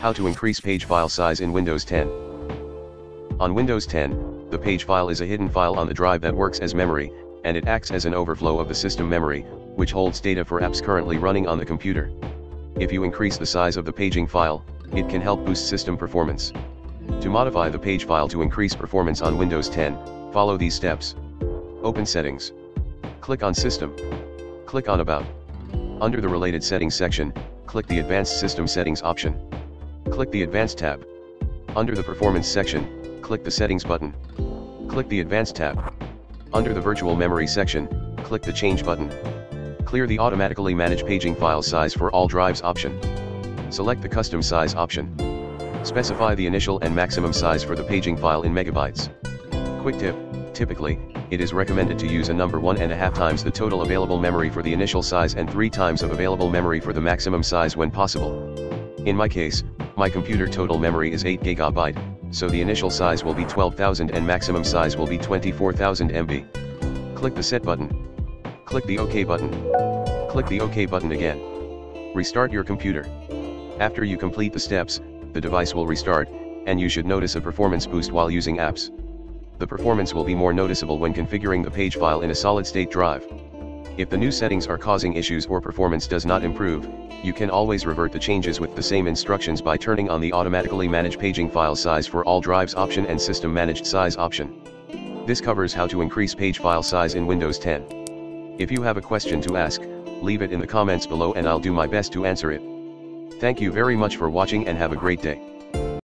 How to increase page file size in Windows 10. On Windows 10, the page file is a hidden file on the drive that works as memory, and it acts as an overflow of the system memory, which holds data for apps currently running on the computer. If you increase the size of the paging file, it can help boost system performance. To modify the page file to increase performance on Windows 10, follow these steps. Open Settings. Click on System. Click on About. Under the Related Settings section, click the Advanced System Settings option. Click the Advanced tab. Under the Performance section, click the Settings button. Click the Advanced tab. Under the Virtual Memory section, click the Change button. Clear the Automatically Manage Paging File Size for all drives option. Select the Custom Size option. Specify the initial and maximum size for the paging file in megabytes. Quick tip, typically, it is recommended to use a number one and a half times the total available memory for the initial size and three times of available memory for the maximum size when possible. In my case, my computer total memory is 8 GB, so the initial size will be 12,000 and maximum size will be 24,000 MB. Click the Set button. Click the OK button. Click the OK button again. Restart your computer. After you complete the steps, the device will restart, and you should notice a performance boost while using apps. The performance will be more noticeable when configuring the page file in a solid-state drive. If the new settings are causing issues or performance does not improve, you can always revert the changes with the same instructions by turning on the automatically manage paging file size for all drives option and system managed size option. This covers how to increase page file size in Windows 10. If you have a question to ask, leave it in the comments below and I'll do my best to answer it. Thank you very much for watching and have a great day.